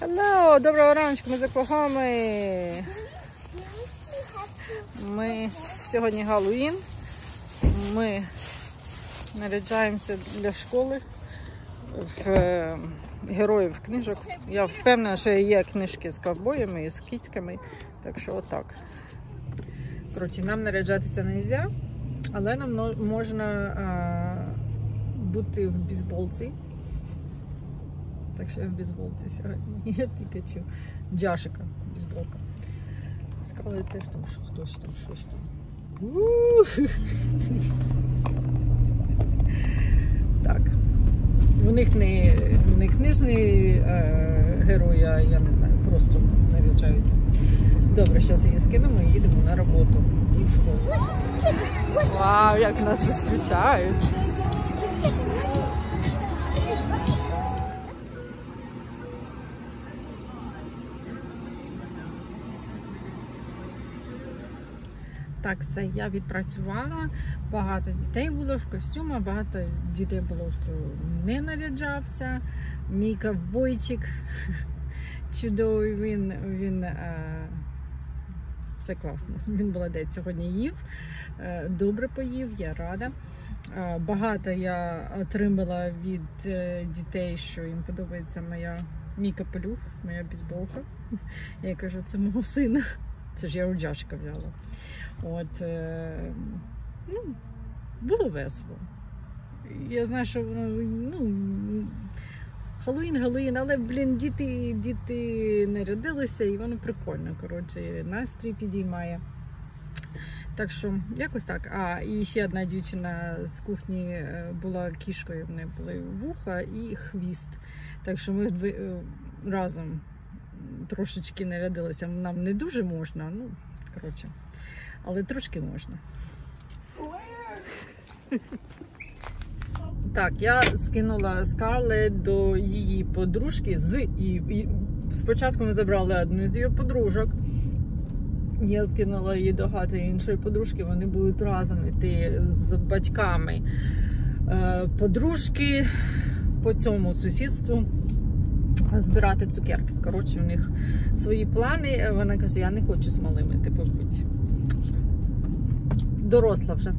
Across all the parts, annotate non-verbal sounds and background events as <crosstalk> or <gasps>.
Hello, доброго раночку, ми з Оклахоми. Ми сьогодні Галуїн. Ми наряджаємося для школи в е, героїв книжок. Я впевнена, що є книжки з ковбоями і з кіцьками. Так що отак. Коротше, нам наряджатися не можна, але нам можна а, бути в бейсболці. Так що я в бейсболці сьогодні. <laughs> Я Пікачу. Джашика бейсболка. Сказали теж там, що хтось там щось там. Так. У них не, не книжний е, герой, а я не знаю, просто наряджаються. Добре, зараз її скинемо і їдемо на роботу і в школу. Вау, як нас зустрічають! Так, все, я відпрацювала. Багато дітей було в костюмах, багато дітей було, хто не наряджався. Мій ковбойчик <laughs> чудовий, він, він е, все класно. Він молодець сьогодні їв. Е, добре поїв, я рада. Е, багато я отримала від е, дітей, що їм подобається моя мій капелюх, моя бейсболка. <laughs> Я кажу, це мого сина. Це ж я у Джашика взяла. От, е, ну, було весело. Я знаю, що воно, ну, Халлоїн, Галуїн, але, блін, діти, діти нарядилися і воно прикольно. Коротше, настрій підіймає. Так що, якось так. А, і ще одна дівчина з кухні е, була кішкою, в неї були вуха і хвіст. Так що ми е, разом трошечки нарядилися. Нам не дуже можна, ну, коротше, але трошки можна. Так, я скинула Скарлет до її подружки з і, спочатку ми забрали одну з її подружок. Я скинула її до хати іншої подружки, вони будуть разом іти з батьками е, подружки по цьому сусідству збирати цукерки. Коротше, у них свої плани. Вона каже: я не хочу з малими, типу, будь доросла вже.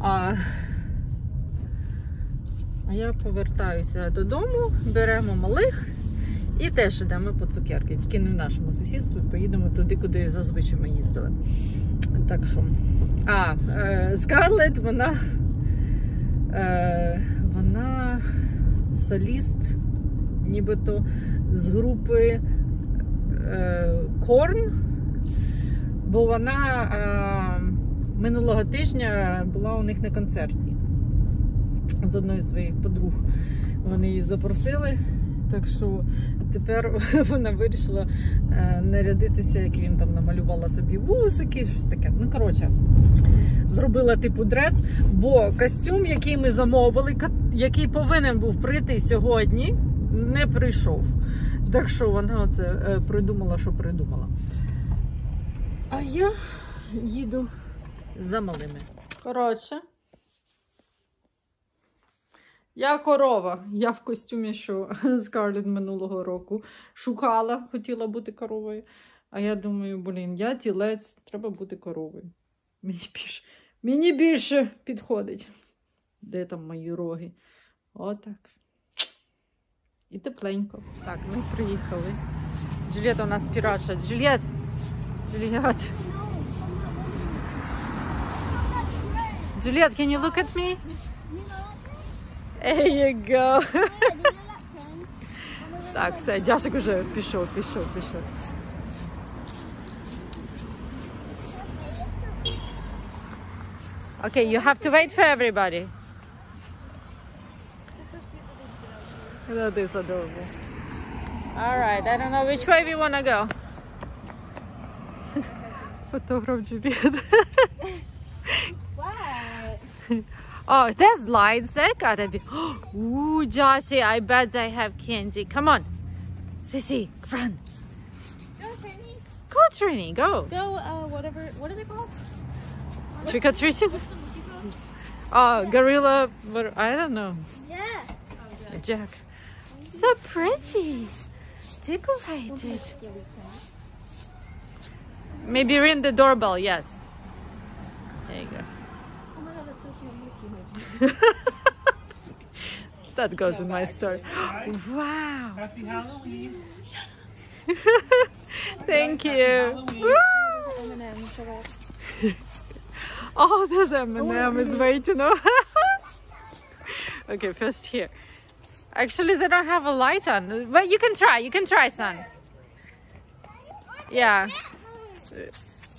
А, а я повертаюся додому, беремо малих і теж йдемо по цукерки. Тільки не в нашому сусідстві, поїдемо туди, куди зазвичай ми їздили. Так що. А, е, Скарлет, вона. Е, вона соліст, нібито з групи е, Корн, бо вона е, минулого тижня була у них на концерті з одної з своїх подруг. Вони її запросили. Так що тепер <laughs> вона вирішила е, нарядитися, як він там намалювала собі вусики, щось таке. Ну, коротше, зробила типу дрец, бо костюм, який ми замовили, який повинен був прийти сьогодні, не прийшов. Так що вона оце е, придумала, що придумала. А я їду за малими. Коротше. Я корова. Я в костюмі, що <laughs> Скарлет минулого року шукала, хотіла бути коровою. А я думаю, блін, я тілець, треба бути коровою. Мені більше, мені більше підходить. Де там мої роги? Отак. І тепленько. Так, ми приїхали. Джулієта у нас піраша. Джулієт! Джулієт! Джулієт, can you look at me? There you go. Так, все, Джашик уже пішов, пішов, пішов. Okay, you have to wait for everybody. That is adorable. All right, I don't know which way we want to go. <laughs> Photograph Juliet. <laughs> what? Oh, there's lights. That gotta be. <gasps> Ooh, Joshy, I bet they have candy. Come on. Sissy, run. Go, Trini. Go, Trini, go. Go, uh, whatever. What is it called? What's Trick or treating? Oh, yeah. gorilla. I don't know. Yeah. Oh, Jack. So pretty. decorated. Maybe ring the doorbell, yes. There you go. Oh my god, that's so cute. I'm <laughs> That goes in my store. <gasps> Wow. Happy Halloween. <laughs> Thank you. Halloween. Woo! M&M, shut up. Oh, this M&M is waiting. <laughs> okay, first here. Actually, they don't have a light on. But you can try. You can try, son. Yeah.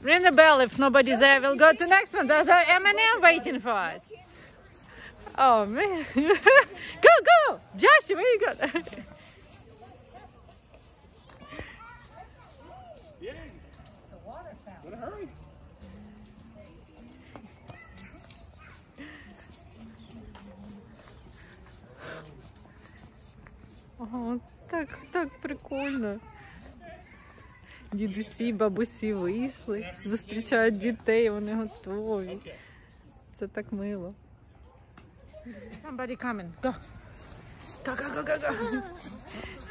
Ring the bell if nobody's there. We'll go to next one. There's an M&M waiting for us. Oh man. <laughs> go, go! Josh, where you go? <laughs> Ага, так, так прикольно. Дідусі, бабусі вийшли, зустрічають дітей, вони готові. Це так мило. Somebody coming. Go. Go, go, go, go, go.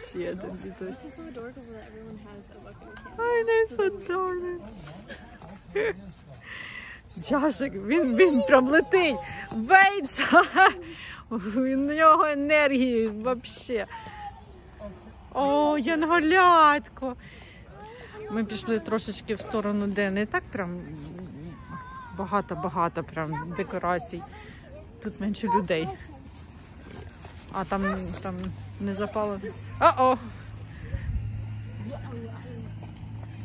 Ще один дідусь. This is so adorable that everyone has a bucket of candy. Ай, не садорний. Джашик, він, він прям летить. Бейться. <laughs> У нього енергії взагалі. О, янголятко. Ми пішли трошечки в сторону, де не так прям багато-багато прям декорацій. Тут менше людей. А там, там не запало. О-о!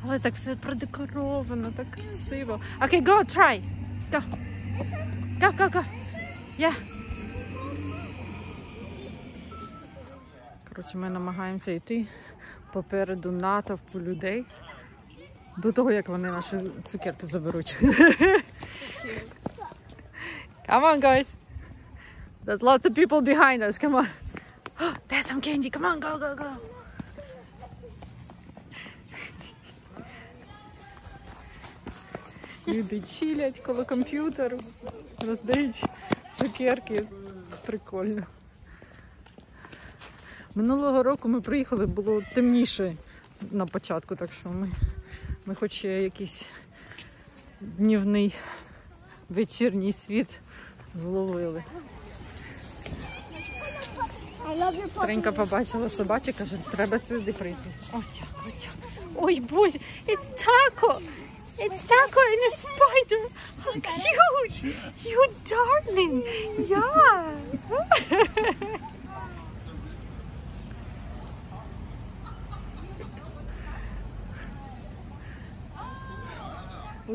Але так все продекоровано, так красиво. Окей, go, try. Go. Go, go, go. Yeah. Коротше, ми намагаємося йти попереду натовпу людей до того, як вони наші цукерки заберуть. Come on, guys. There's lots of people behind us. Come on. There's some candy. Come on, go, go, go. Люди чилять коло комп'ютеру, роздають цукерки. Прикольно. Минулого року ми приїхали, було темніше на початку, так що ми, ми хоч якийсь днівний вечірній світ зловили. Тренька побачила собачок, каже, треба сюди прийти. Отя, отя. Ой, боже, it's taco! It's taco and a spider! How cute! You darling! Yeah! <laughs>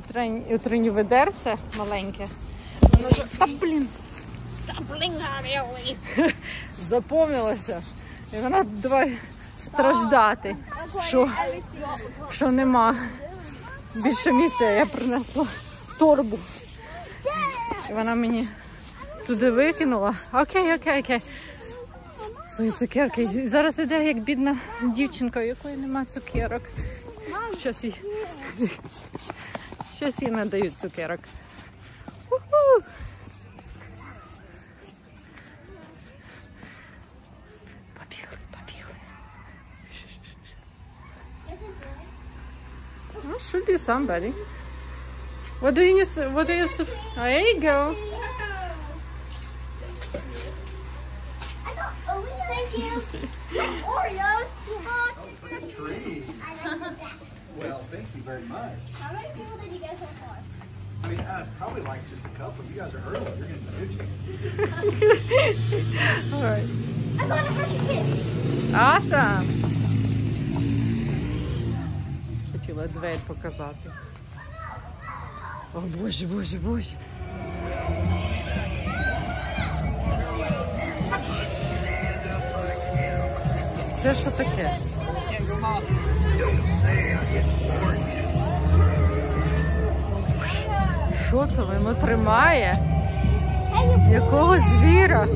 У трень, треню ведерце маленьке. Воно ж... Та блін! Заповнилося. І вона давай страждати, що, що нема більше місця. Я принесла торбу. І вона мені туди викинула. Окей, окей, окей. Свої цукерки. І зараз іде як бідна дівчинка, у якої нема цукерок. Щось їй. Щось їй надають цукерок. Уху! Побігли, побігли. Oh, should be somebody. What do you need? What do you? s- There you go. Well, thank you very much. How many people did you get so far? I mean, I'd probably like just a couple. You guys are early. You're getting good. <laughs> All right. I got a Hershey Kiss. Awesome. Хотіла двері показати. О, боже, боже, боже. Це що таке? Що це воно тримає? Якого звіра?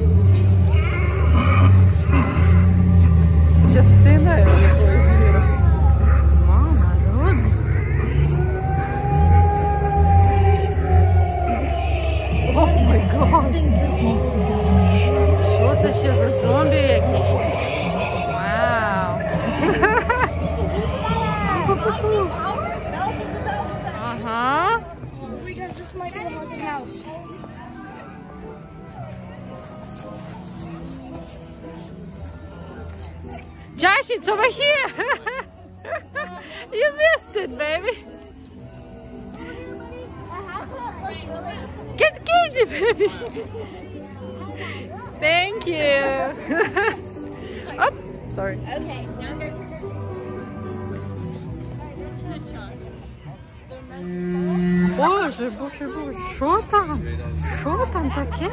Josh, it's over here. <laughs> you missed it, baby. The house looks Get candy, baby. Thank you. <laughs> oh, sorry. Okay, now go to Боже, боже, боже, що там? Що там таке?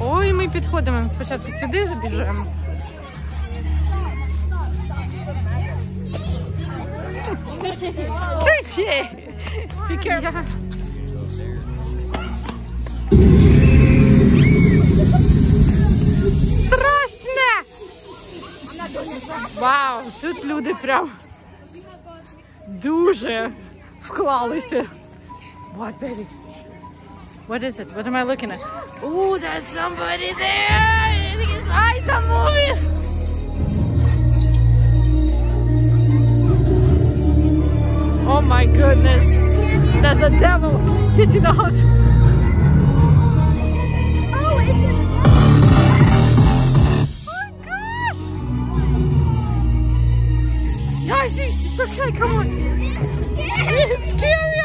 Ой, ми підходимо спочатку сюди забіжемо. <laughs> Тричі! Я... Страшне! Вау, тут люди прям дуже вклалися. What, baby? What is it? What am I looking at? Oh, there's somebody there! His eyes are moving! Oh my goodness! There's a devil getting out! Oh, Oh gosh! Yoshi, it's okay, come on! It's scary,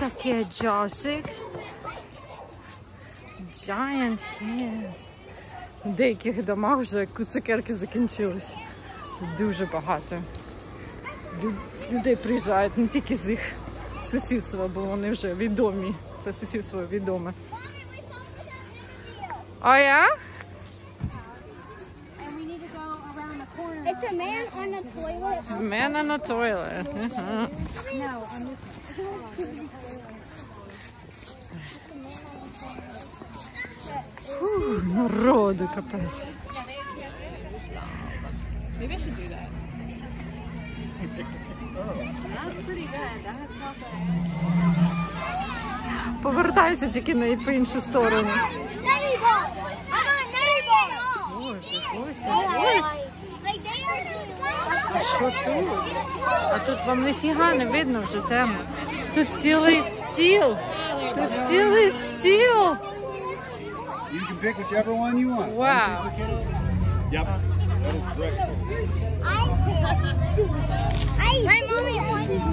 таке, Джосик? Giant. В деяких домах вже цукерки закінчились. Дуже багато. Людей приїжджають не тільки з їх сусідства, бо вони вже відомі. Це сусідство відоме. Oh yeah? It's a man on a toilet. Man on a toilet. <laughs> No, on this. <laughs> Фу, Народу капець. Повертайся тільки на по іншу сторону. А тут? Вам ніфіга не видно вже темно. Тут цілий стіл. Тут цілий стіл. You can pick whichever one you want. Wow. Yep, that is correct. sir. I I My mommy wants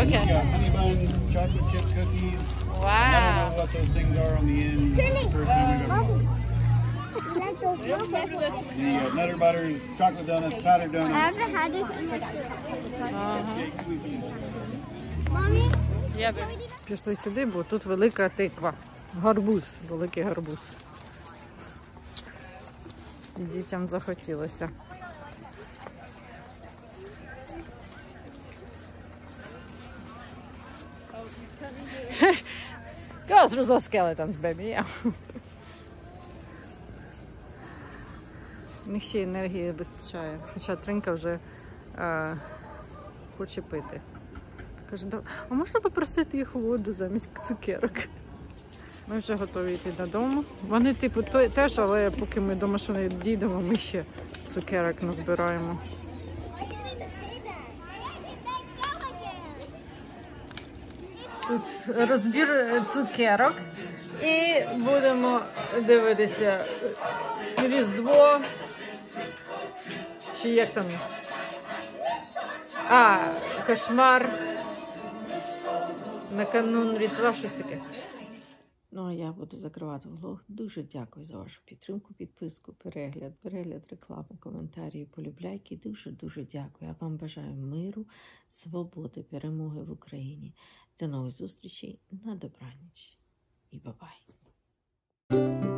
Okay. We got honey buns, chocolate chip cookies. I don't Wow. know what those things are on the end. First time we've ever done. The uh, Nutter Butters, chocolate donuts, powdered I donuts. haven't had this in like Cake sweeties. Mommy, Пішли сюди, бо тут велика тиква. Гарбуз, великий гарбуз. Дітям захотілося. Go through those skeletons. У них ще енергії вистачає. Хоча тринка вже е, хоче пити. Каже, а можна попросити їх воду замість цукерок? Ми вже готові йти додому. Вони, типу, то- теж, але поки ми до машини дійдемо, ми ще цукерок назбираємо. Тут розбір цукерок. І будемо дивитися Різдво. Чи як там? А, кошмар. На канун Різдва щось таке. Ну, а я буду закривати влог. Дуже дякую за вашу підтримку, підписку, перегляд, перегляд реклами, коментарі, полюбляйки. Дуже-дуже дякую. Я вам бажаю миру, свободи, перемоги в Україні. До нових зустрічей на добраніч і бабай!